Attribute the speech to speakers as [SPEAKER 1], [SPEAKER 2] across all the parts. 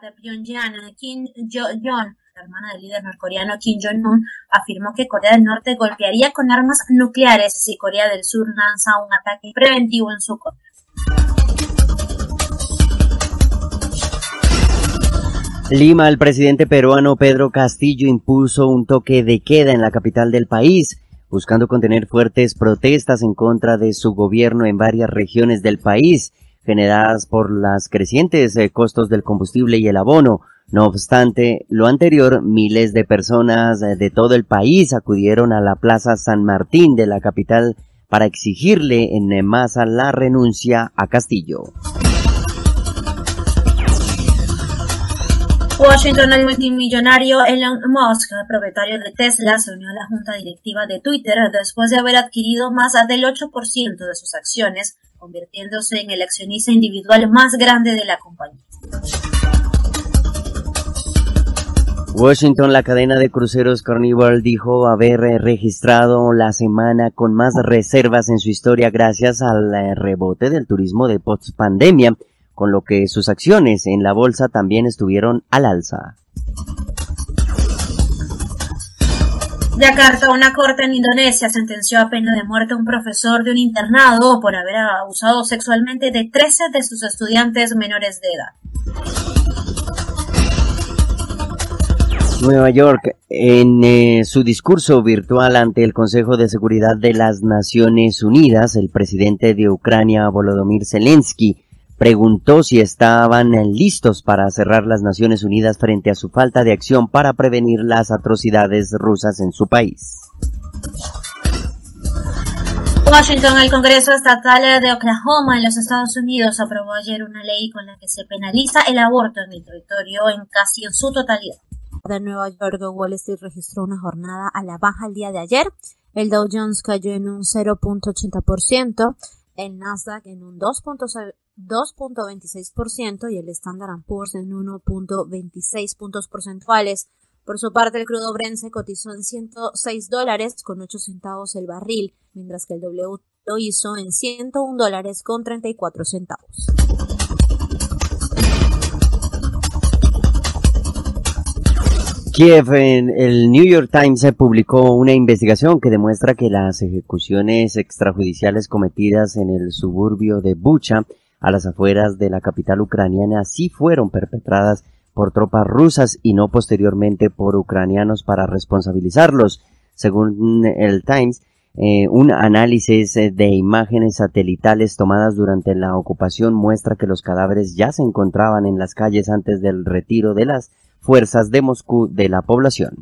[SPEAKER 1] de Pyongyang, Kim Jong-un, la hermana del líder norcoreano Kim Jong-un, afirmó que Corea del Norte golpearía con armas nucleares si Corea del Sur lanza un ataque preventivo en su contra.
[SPEAKER 2] Lima, el presidente peruano Pedro Castillo impuso un toque de queda en la capital del país, buscando contener fuertes protestas en contra de su gobierno en varias regiones del país, generadas por las crecientes eh, costos del combustible y el abono. No obstante lo anterior, miles de personas eh, de todo el país acudieron a la Plaza San Martín de la capital para exigirle en masa la renuncia a Castillo.
[SPEAKER 1] Washington, el multimillonario Elon Musk, propietario de Tesla, se unió a la junta directiva de Twitter después de haber adquirido más del 8% de sus acciones, convirtiéndose en el accionista individual más grande de la compañía.
[SPEAKER 2] Washington, la cadena de cruceros Carnival, dijo haber registrado la semana con más reservas en su historia gracias al eh, rebote del turismo de post pandemia con lo que sus acciones en la bolsa también estuvieron al alza.
[SPEAKER 1] Yakarta, una corte en Indonesia sentenció a pena de muerte a un profesor de un internado por haber abusado sexualmente de 13 de sus estudiantes menores de edad.
[SPEAKER 2] Nueva York, en eh, su discurso virtual ante el Consejo de Seguridad de las Naciones Unidas, el presidente de Ucrania, Volodymyr Zelensky, preguntó si estaban listos para cerrar las Naciones Unidas frente a su falta de acción para prevenir las atrocidades rusas en su país.
[SPEAKER 1] Washington, el Congreso Estatal de Oklahoma en los Estados Unidos aprobó ayer una ley con la que se penaliza el aborto en el territorio en casi en su totalidad.
[SPEAKER 3] De Nueva York, Wall Street registró una jornada a la baja el día de ayer. El Dow Jones cayó en un 0.80%, el Nasdaq en un 2.26% y el Standard Poor's en 1.26 puntos porcentuales. Por su parte, el crudo Brent se cotizó en 106 dólares con 8 centavos el barril, mientras que el W lo hizo en 101 dólares con 34 centavos.
[SPEAKER 2] Kiev, en el New York Times publicó una investigación que demuestra que las ejecuciones extrajudiciales cometidas en el suburbio de Bucha, a las afueras de la capital ucraniana, sí fueron perpetradas por tropas rusas y no posteriormente por ucranianos para responsabilizarlos. Según el Times, eh, un análisis de imágenes satelitales tomadas durante la ocupación muestra que los cadáveres ya se encontraban en las calles antes del retiro de las fuerzas de Moscú de la población.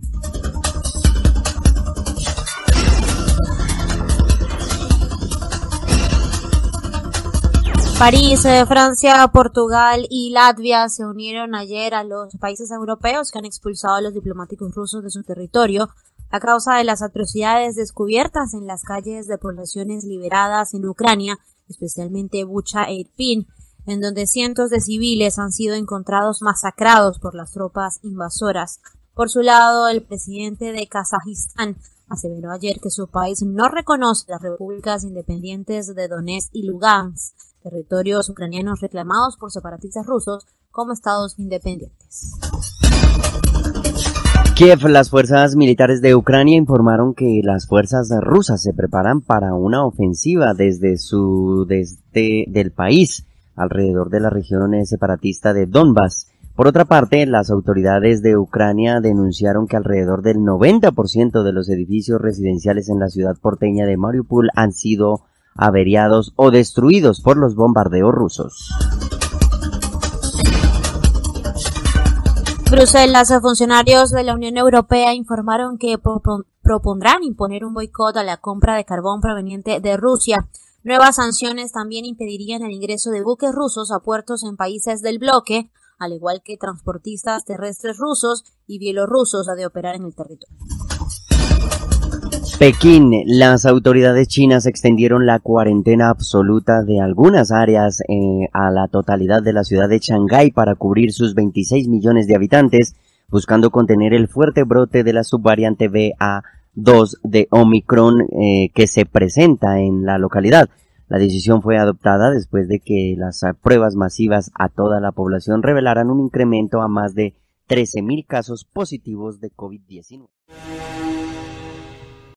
[SPEAKER 3] París, eh, Francia, Portugal y Latvia se unieron ayer a los países europeos que han expulsado a los diplomáticos rusos de su territorio a causa de las atrocidades descubiertas en las calles de poblaciones liberadas en Ucrania, especialmente Bucha e Irpin en donde cientos de civiles han sido encontrados masacrados por las tropas invasoras. Por su lado, el presidente de Kazajistán aseveró ayer que su país no reconoce las repúblicas independientes de Donetsk y Lugansk, territorios ucranianos reclamados por separatistas rusos como estados independientes.
[SPEAKER 2] Kiev, las fuerzas militares de Ucrania informaron que las fuerzas rusas se preparan para una ofensiva desde su desde del país alrededor de la región separatista de Donbass. Por otra parte, las autoridades de Ucrania denunciaron que alrededor del 90% de los edificios residenciales en la ciudad porteña de Mariupol han sido averiados o destruidos por los bombardeos rusos.
[SPEAKER 3] Bruselas, funcionarios de la Unión Europea informaron que propondrán imponer un boicot a la compra de carbón proveniente de Rusia. Nuevas sanciones también impedirían el ingreso de buques rusos a puertos en países del bloque, al igual que transportistas terrestres rusos y bielorrusos a de operar en el territorio.
[SPEAKER 2] Pekín, las autoridades chinas extendieron la cuarentena absoluta de algunas áreas eh, a la totalidad de la ciudad de Shanghái para cubrir sus 26 millones de habitantes, buscando contener el fuerte brote de la subvariante BA 2 de Omicron eh, que se presenta en la localidad. La decisión fue adoptada después de que las pruebas masivas a toda la población revelaran un incremento a más de 13.000 casos positivos de COVID-19.